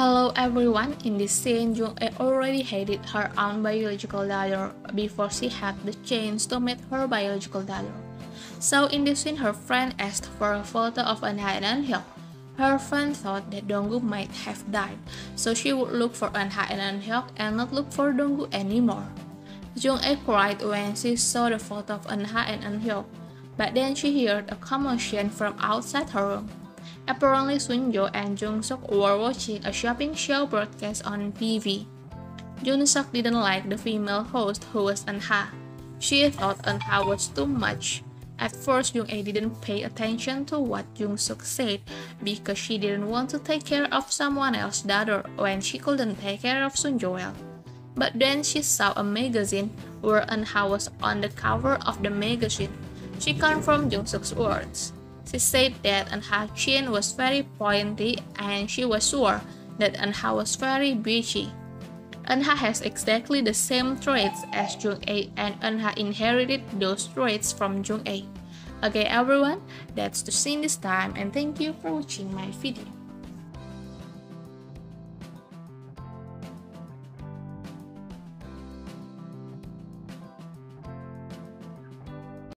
Hello everyone, in this scene Jung-ae already hated her own biological daughter before she had the chance to meet her biological daughter. So in this scene her friend asked for a photo of Eunha and Eunhyuk. Her friend thought that Donggu might have died, so she would look for Eunha and Eunhyuk and not look for Donggu anymore. Jung-ae cried when she saw the photo of Eunha and Eunhyuk, but then she heard a commotion from outside her room. Apparently Sunjo and Jung-suk were watching a shopping show broadcast on TV. Jung-suk didn't like the female host who was Eunha. She thought Eunha was too much. At first, Jung-ae didn't pay attention to what Jung-suk said because she didn't want to take care of someone else's daughter when she couldn't take care of Sunjo well. But then she saw a magazine where Eunha was on the cover of the magazine. She confirmed Jung-suk's words. She said that Eunha's chin was very pointy and she was sure that Eunha was very bitchy. Eunha has exactly the same traits as Jung-ae and Eunha inherited those traits from Jung-ae. Okay everyone, that's the scene this time and thank you for watching my video.